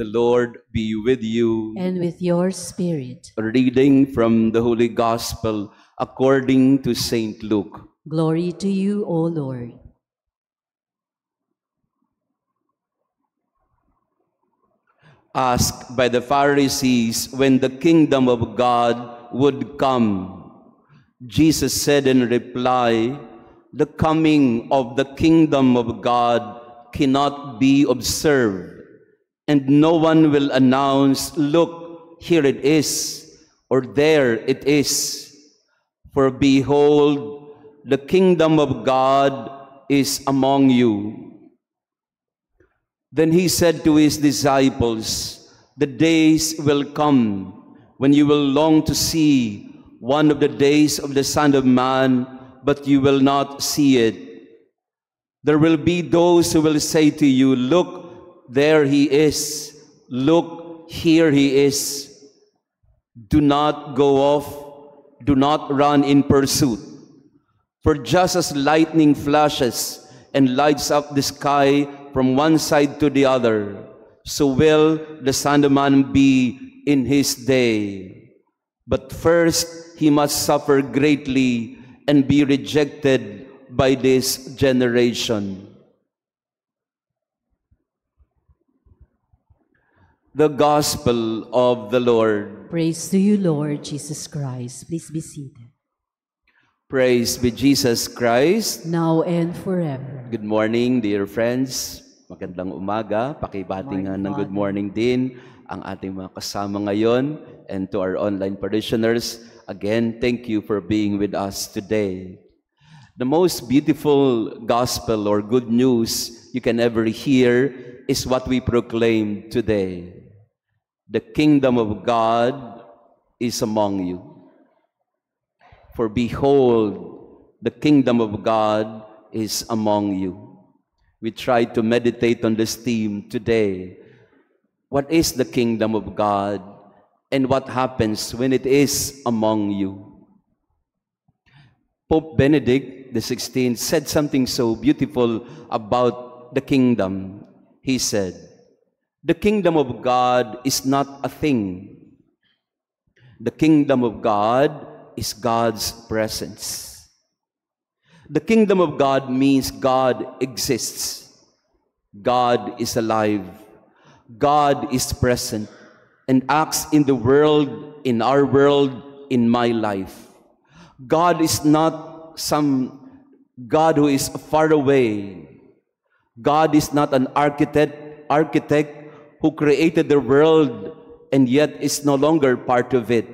The Lord be with you. and with your spirit. A reading from the Holy Gospel according to St. Luke. Glory to you, O Lord. Asked by the Pharisees when the kingdom of God would come, Jesus said in reply, The coming of the kingdom of God cannot be observed, and no one will announce, Look, here it is, or there it is. For behold, the kingdom of God is among you. Then he said to his disciples, The days will come when you will long to see one of the days of the Son of Man, but you will not see it. There will be those who will say to you, Look, there he is. Look, here he is. Do not go off. Do not run in pursuit. For just as lightning flashes and lights up the sky from one side to the other, so will the Son of Man be in his day. But first he must suffer greatly and be rejected by this generation. The Gospel of the Lord. Praise to you, Lord Jesus Christ. Please be seated. Praise be Jesus Christ. Now and forever. Good morning, dear friends. Magandang umaga. Pakibati nga ng good morning din ang ating mga kasama ngayon and to our online parishioners. Again, thank you for being with us today. The most beautiful gospel or good news you can ever hear is what we proclaim today. The kingdom of God is among you. For behold, the kingdom of God is among you. We try to meditate on this theme today. What is the kingdom of God and what happens when it is among you? Pope Benedict XVI said something so beautiful about the kingdom. He said, The kingdom of God is not a thing. The kingdom of God is God's presence. The kingdom of God means God exists. God is alive. God is present and acts in the world, in our world, in my life. God is not some God who is far away. God is not an architect, architect who created the world and yet is no longer part of it.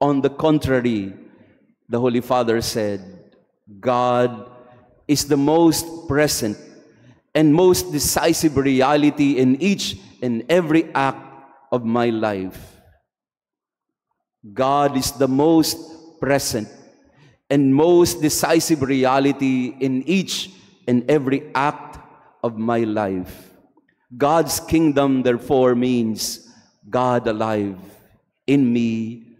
On the contrary, the Holy Father said, God is the most present and most decisive reality in each and every act of my life. God is the most present and most decisive reality in each and every act of my life. God's kingdom, therefore, means God alive in me,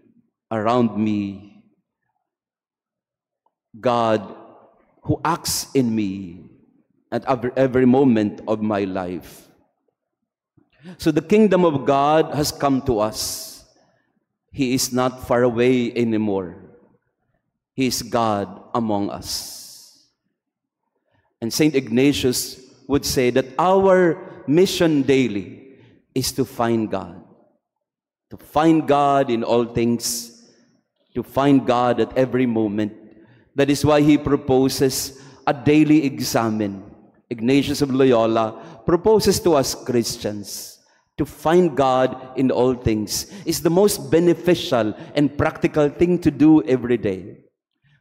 around me. God who acts in me at every, moment of my life. So the kingdom of God has come to us. He is not far away anymore. He is God among us. And St. Ignatius would say that our mission daily is to find God. To find God in all things, to find God at every moment. That is why he proposes a daily examine. Ignatius of Loyola proposes to us Christians to find God in all things is the most beneficial and practical thing to do every day.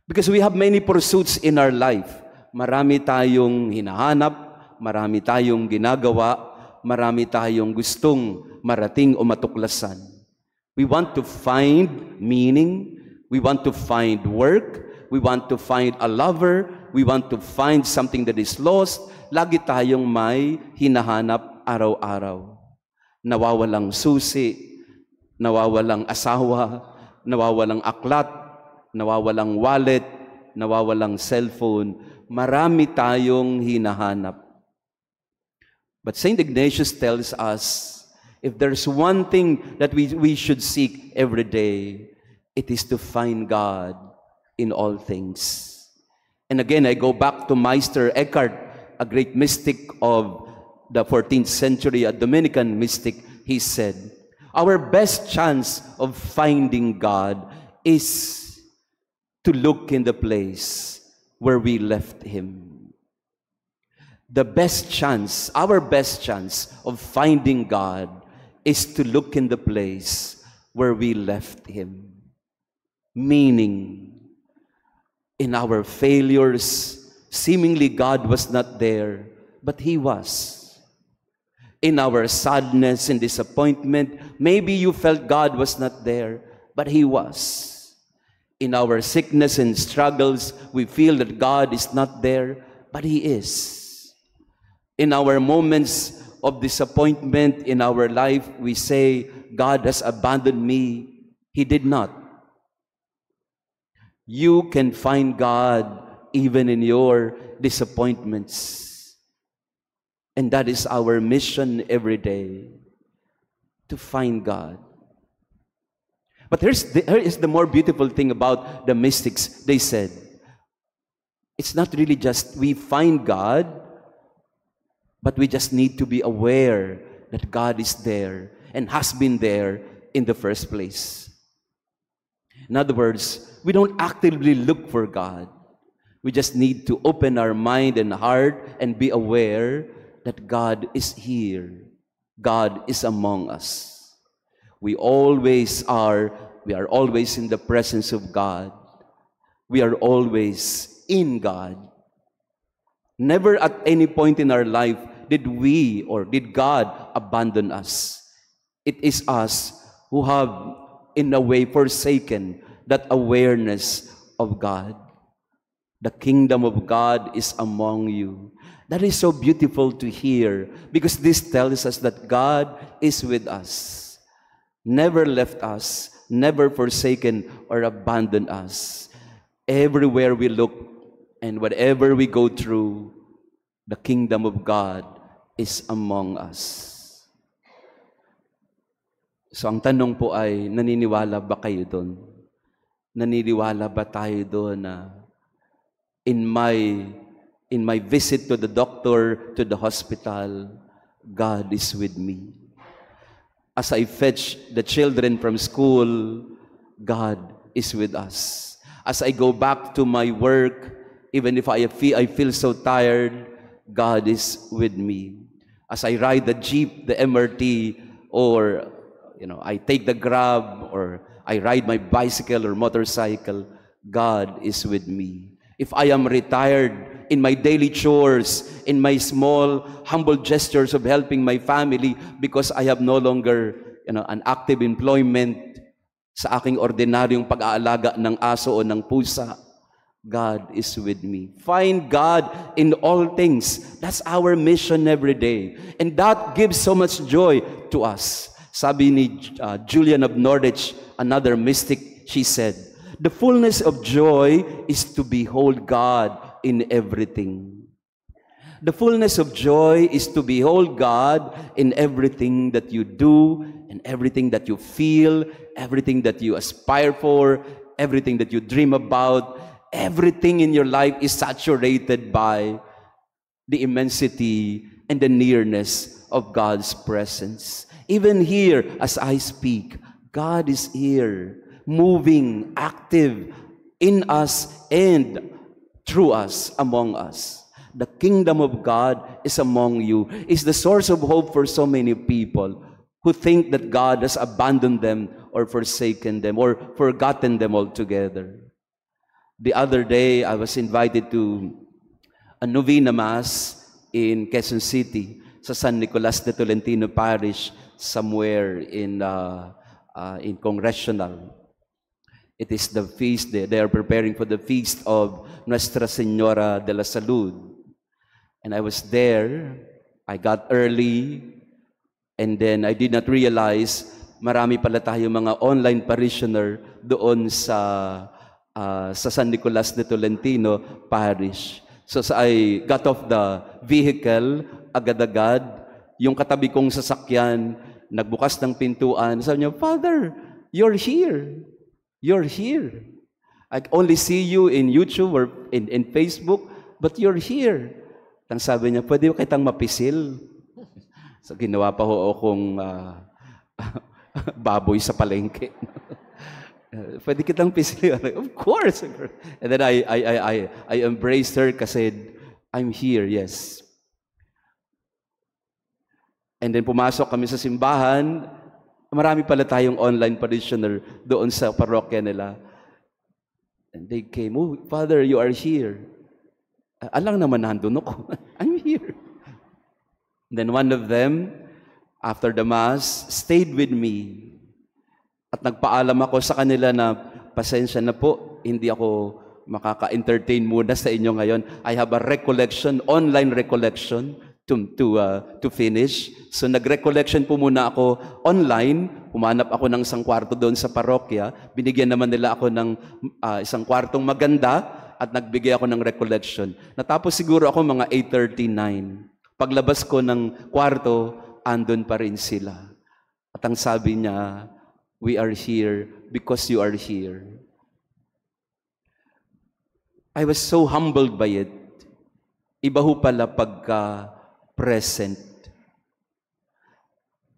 Because we have many pursuits in our life. Marami tayong hinahanap, marami tayong ginagawa, marami tayong gustong marating o matuklasan. We want to find meaning, we want to find work, we want to find a lover, we want to find something that is lost. Lagi tayong may hinahanap araw-araw. Nawawalang susi, nawawalang asawa, nawawalang aklat, nawawalang wallet, nawawalang cellphone. Marami tayong hinahanap. But St. Ignatius tells us if there's one thing that we, we should seek every day, it is to find God in all things. And again, I go back to Meister Eckhart, a great mystic of the 14th century, a Dominican mystic. He said, Our best chance of finding God is to look in the place where we left Him. The best chance, our best chance of finding God is to look in the place where we left Him. Meaning, in our failures, seemingly God was not there, but He was. In our sadness and disappointment, maybe you felt God was not there, but He was. In our sickness and struggles, we feel that God is not there, but He is. In our moments of disappointment in our life, we say, God has abandoned me. He did not. You can find God even in your disappointments. And that is our mission every day to find God. But here's the, here is the more beautiful thing about the mystics. They said, it's not really just we find God, but we just need to be aware that God is there and has been there in the first place. In other words, we don't actively look for God. We just need to open our mind and heart and be aware that God is here. God is among us. We always are, we are always in the presence of God. We are always in God. Never at any point in our life did we or did God abandon us. It is us who have, in a way, forsaken that awareness of God. The kingdom of God is among you. That is so beautiful to hear because this tells us that God is with us never left us, never forsaken or abandoned us. Everywhere we look and whatever we go through, the kingdom of God is among us. So ang tanong po ay, naniniwala ba kayo doon? Naniniwala ba tayo doon na in my in my visit to the doctor, to the hospital, God is with me. As I fetch the children from school, God is with us. As I go back to my work, even if I feel, I feel so tired, God is with me. As I ride the jeep, the MRT, or you know, I take the grab, or I ride my bicycle or motorcycle, God is with me. If I am retired in my daily chores, in my small, humble gestures of helping my family because I have no longer you know, an active employment sa aking ordinaryong pag-aalaga ng aso o ng pusa, God is with me. Find God in all things. That's our mission every day. And that gives so much joy to us. Sabi ni uh, Julian of Norwich, another mystic, she said, The fullness of joy is to behold God in everything. The fullness of joy is to behold God in everything that you do, and everything that you feel, everything that you aspire for, everything that you dream about. Everything in your life is saturated by the immensity and the nearness of God's presence. Even here, as I speak, God is here moving, active in us and through us, among us. The kingdom of God is among you, is the source of hope for so many people who think that God has abandoned them or forsaken them or forgotten them altogether. The other day, I was invited to a novena mass in Quezon City sa San Nicolas de Tolentino Parish somewhere in uh, uh, in Congressional. It is the feast, they, are preparing for the feast of Nuestra Senora de la Salud. And I was there, I got early, and then I did not realize marami pala tayo mga online parishioner doon sa uh, sa San Nicolas de Tolentino Parish. So, I got off the vehicle agad-agad yung katabi kong sasakyan, nagbukas ng pintuan, sabi niya, Father, you're here. You're here. I only see you in YouTube or in, in Facebook, but you're here. Tang sabi niya, pwede kitang mapisil. So ginawa pa ho akong ah, baboy sa palengke. Pwede kitang pisil. of course. And then I, I, I, I, I embraced her kasi I'm here, yes. And then pumasok kami sa simbahan. Marami pala tayong online parishioner doon sa parokya nila. And they came, oh, Father, you are here. "Ah, Alang naman nandun ako. I'm here. And then one of them, after the Mass, stayed with me. At nagpaalam ako sa kanila na, pasensya na po, hindi ako makaka-entertain muna sa inyo ngayon. I have a recollection, online recollection to, to, uh, to finish. So nag-recollection po muna ako online. Pumanap ako ng isang kwarto doon sa parokya. Binigyan naman nila ako ng uh, isang kwartong maganda at nagbigay ako ng recollection. Natapos siguro ako mga 8.39. Paglabas ko ng kwarto, andun pa rin sila. At ang sabi niya, we are here because you are here. I was so humbled by it. Iba ho pala pagka present.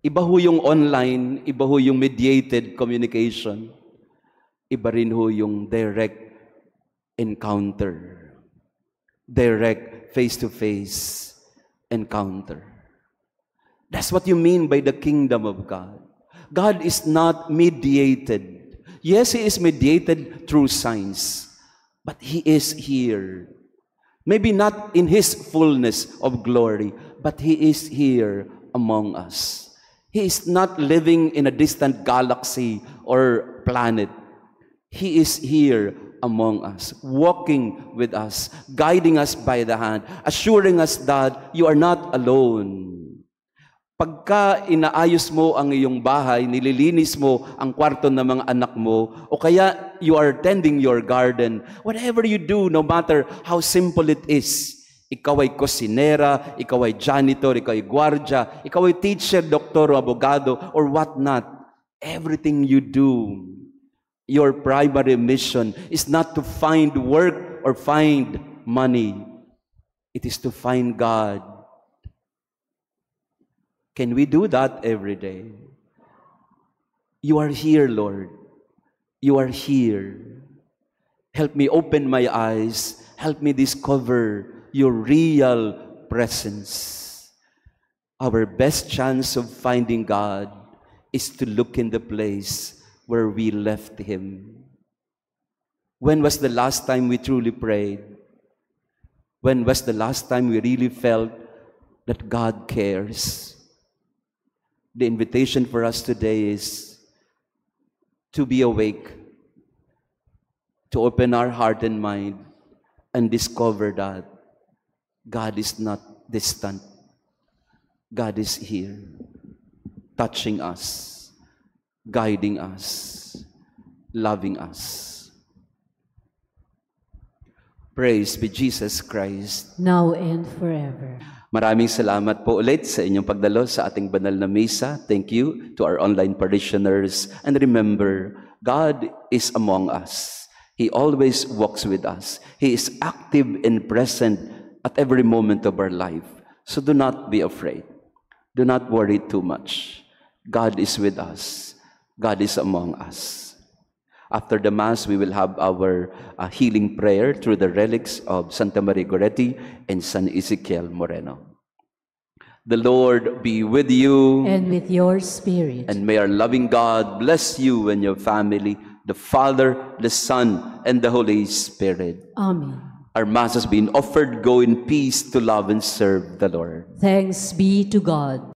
Iba ho yung online, iba ho yung mediated communication. Iba rin ho yung direct encounter. Direct face-to-face encounter. That's what you mean by the kingdom of God. God is not mediated. Yes, He is mediated through signs, but He is here. Maybe not in His fullness of glory, but He is here among us. He is not living in a distant galaxy or planet. He is here among us, walking with us, guiding us by the hand, assuring us that you are not alone. Pagka inaayos mo ang iyong bahay, nililinis mo ang kwarto ng mga anak mo, o kaya you are tending your garden, whatever you do, no matter how simple it is, ikaw ay kusinera, ikaw ay janitor, ikaw ay gwardya, ikaw ay teacher, doktor, o abogado, or what not, everything you do, your primary mission is not to find work or find money. It is to find God. Can we do that every day? You are here, Lord. You are here. Help me open my eyes. Help me discover your real presence. Our best chance of finding God is to look in the place where we left Him. When was the last time we truly prayed? When was the last time we really felt that God cares? The invitation for us today is to be awake, to open our heart and mind, and discover that God is not distant. God is here, touching us, guiding us, loving us. Praise be Jesus Christ. now and forever. Maraming salamat po ulit sa inyong pagdalo sa ating banal na misa. Thank you to our online parishioners. And remember, God is among us. He always walks with us. He is active and present at every moment of our life. So do not be afraid. Do not worry too much. God is with us. God is among us. After the Mass, we will have our uh, healing prayer through the relics of Santa Maria Goretti and San Ezekiel Moreno. The Lord be with you, And with your spirit. and may our loving God bless you and your family, the Father, the Son, and the Holy Spirit. Amen. Our Mass has been offered. Go in peace to love and serve the Lord. Thanks be to God.